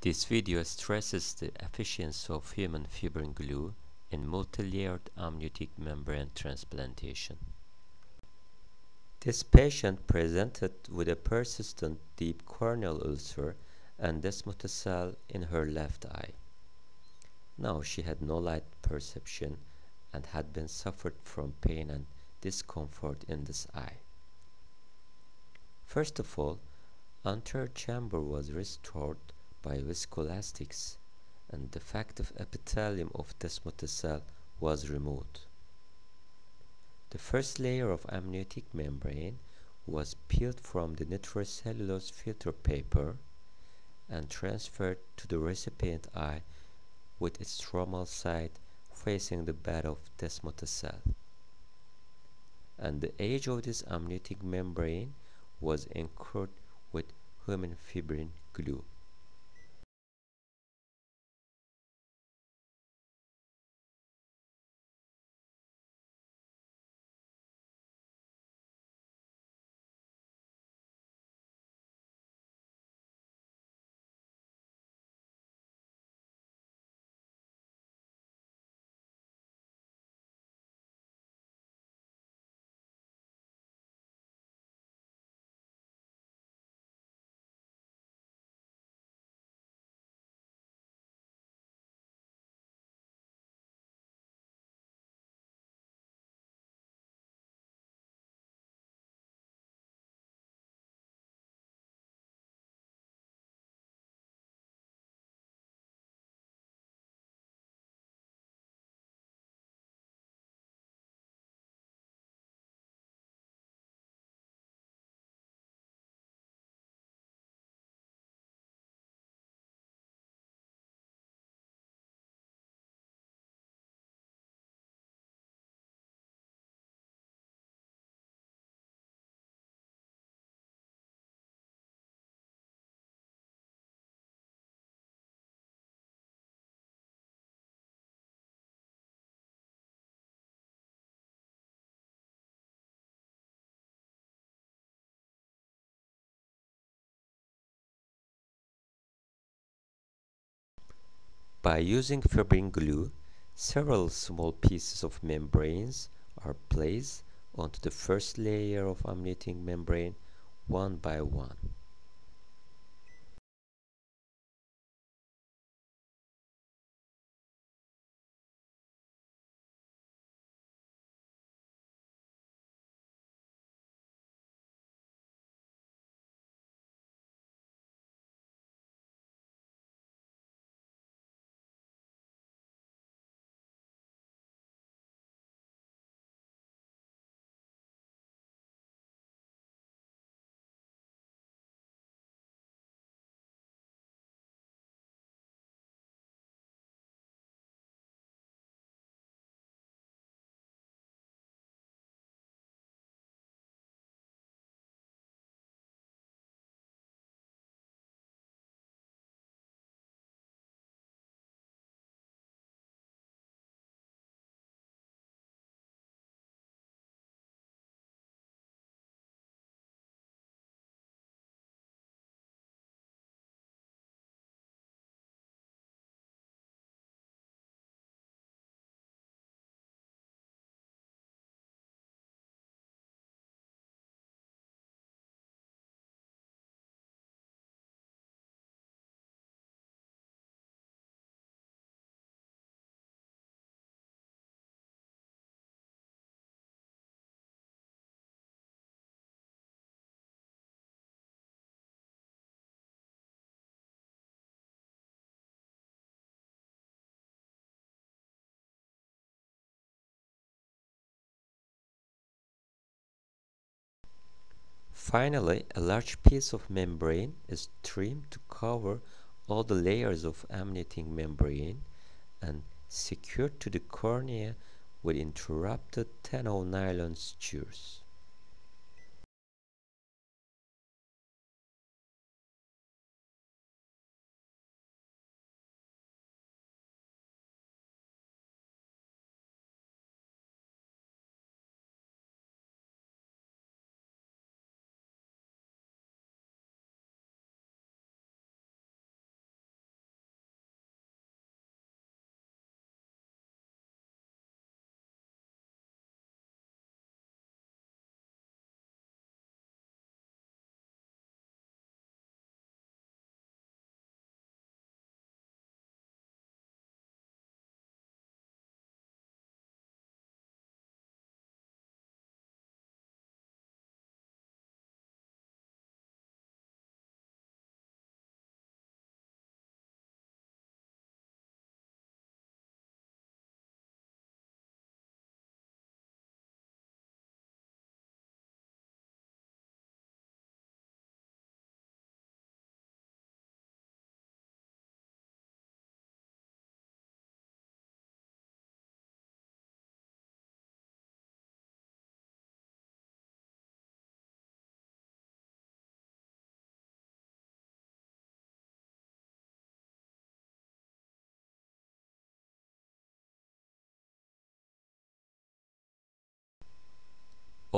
This video stresses the efficiency of human fibrin glue in multi-layered amniotic membrane transplantation. This patient presented with a persistent deep corneal ulcer and descemetocele in her left eye. Now she had no light perception and had been suffered from pain and discomfort in this eye. First of all, anterior chamber was restored by viscoelastics and the fact of epithelium of descemetocele was removed. The first layer of amniotic membrane was peeled from the nitrocellulose filter paper and transferred to the recipient eye with its stromal side facing the bed of descemetocele. And the edge of this amniotic membrane was anchored with human fibrin glue. By using fibrin glue, several small pieces of membranes are placed onto the first layer of amniotic membrane one by one. Finally, a large piece of membrane is trimmed to cover all the layers of amniotic membrane and secured to the cornea with interrupted 10-0 nylon sutures.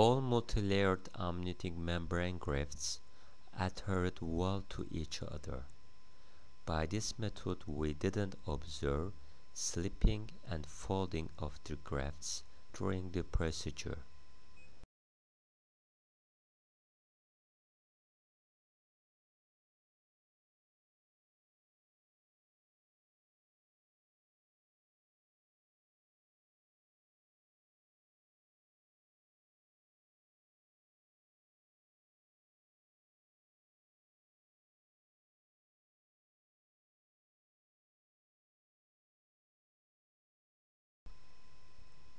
All multilayered amniotic membrane grafts adhered well to each other. By this method we didn't observe slipping and folding of the grafts during the procedure.